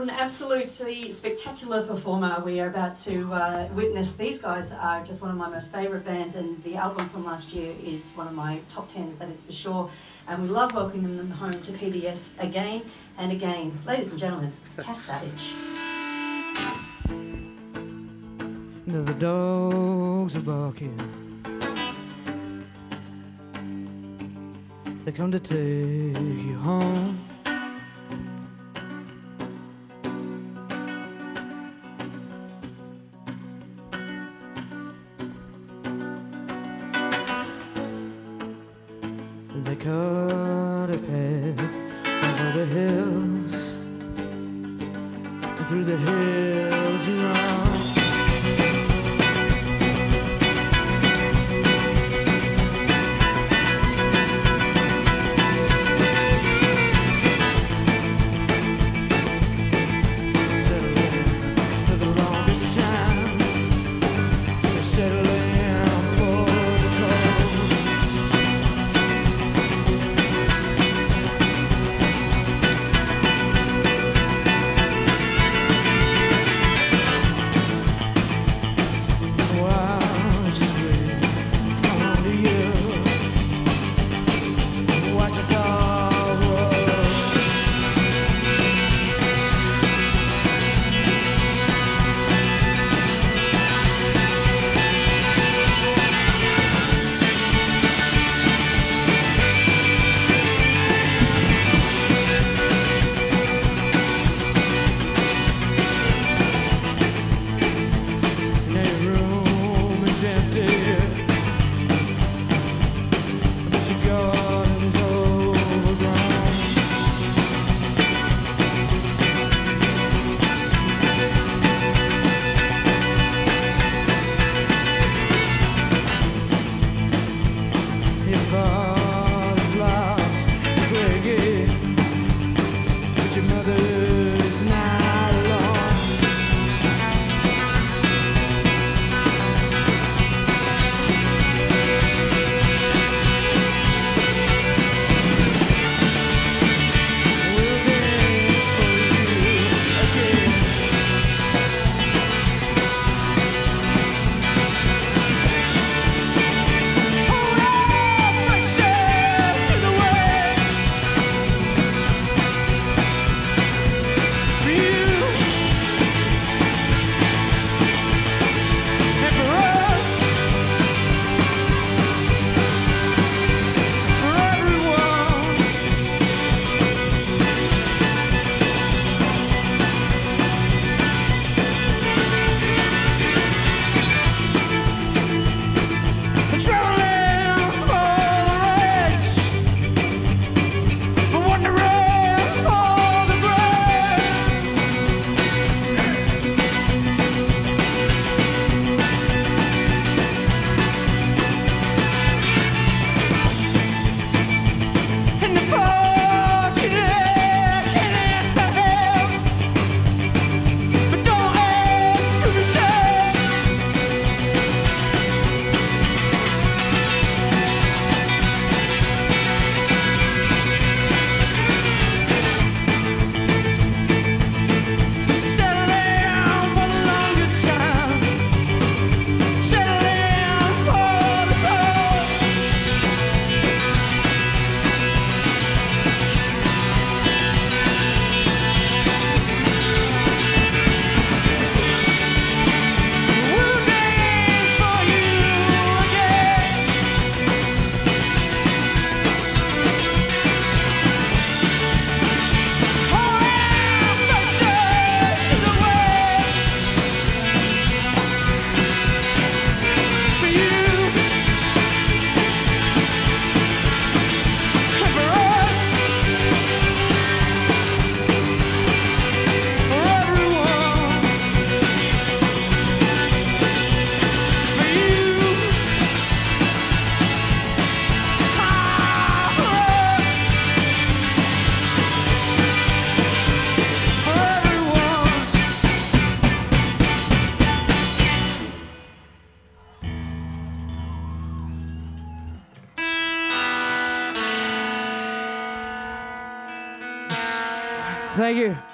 What an absolutely spectacular performer we are about to uh, witness. These guys are just one of my most favourite bands, and the album from last year is one of my top tens, that is for sure. And we love welcoming them home to PBS again and again. Ladies and gentlemen, Cash Savage. The dogs are barking. They come to take you home. They cut a path over the hills, and through the hills you run. Thank you.